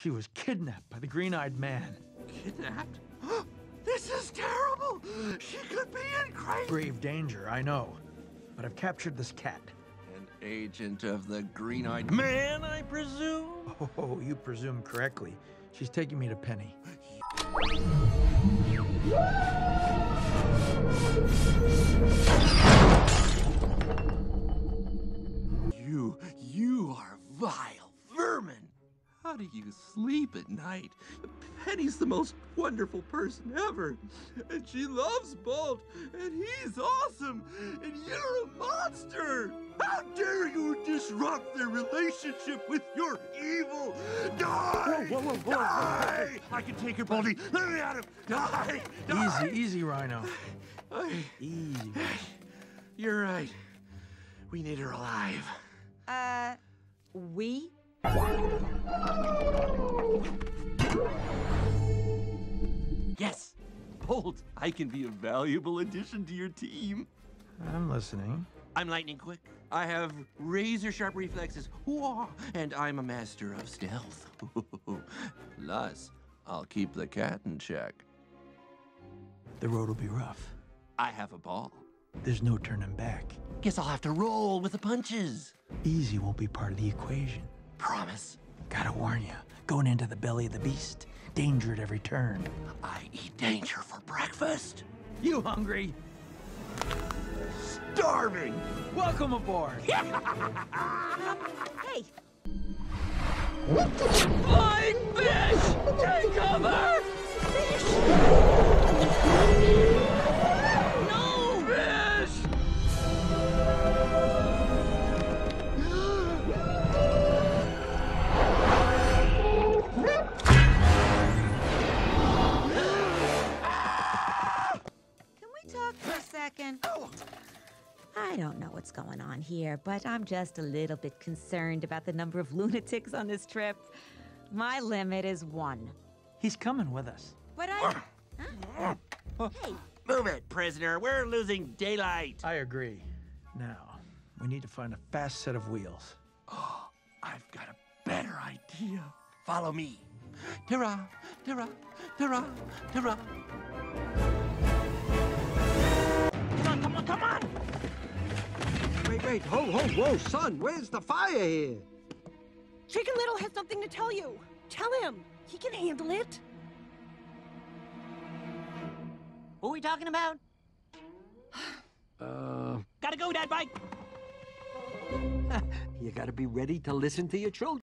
She was kidnapped by the green-eyed man. Kidnapped? this is terrible! She could be in great... Grave danger, I know. But I've captured this cat. An agent of the green-eyed man, I presume? Oh, you presume correctly. She's taking me to Penny. How do you sleep at night? Penny's the most wonderful person ever. And she loves Bolt. And he's awesome. And you're a monster. How dare you disrupt their relationship with your evil? Die! Whoa, whoa, whoa, Die! I can take her, Bolty. Let me at him. Die! Die! Easy, easy, Rhino. I- Easy. You're right. We need her alive. Uh, we? Yes! Bolt, I can be a valuable addition to your team. I'm listening. I'm lightning quick. I have razor sharp reflexes. And I'm a master of stealth. Plus, I'll keep the cat in check. The road will be rough. I have a ball. There's no turning back. Guess I'll have to roll with the punches. Easy won't be part of the equation. Promise. Gotta warn you, going into the belly of the beast, danger at every turn. I eat danger for breakfast. You hungry? Starving! Welcome aboard. Hey, Flying fish! I don't know what's going on here, but I'm just a little bit concerned about the number of lunatics on this trip. My limit is one. He's coming with us. But I. Huh? Hey, Move it, prisoner. We're losing daylight. I agree. Now, we need to find a fast set of wheels. Oh, I've got a better idea. Follow me. Tara, tara, tara, tara. Wait, ho, ho, whoa, son, where's the fire here? Chicken Little has something to tell you. Tell him. He can handle it. Who are we talking about? Uh, Gotta go, Dad. Bye. you gotta be ready to listen to your children.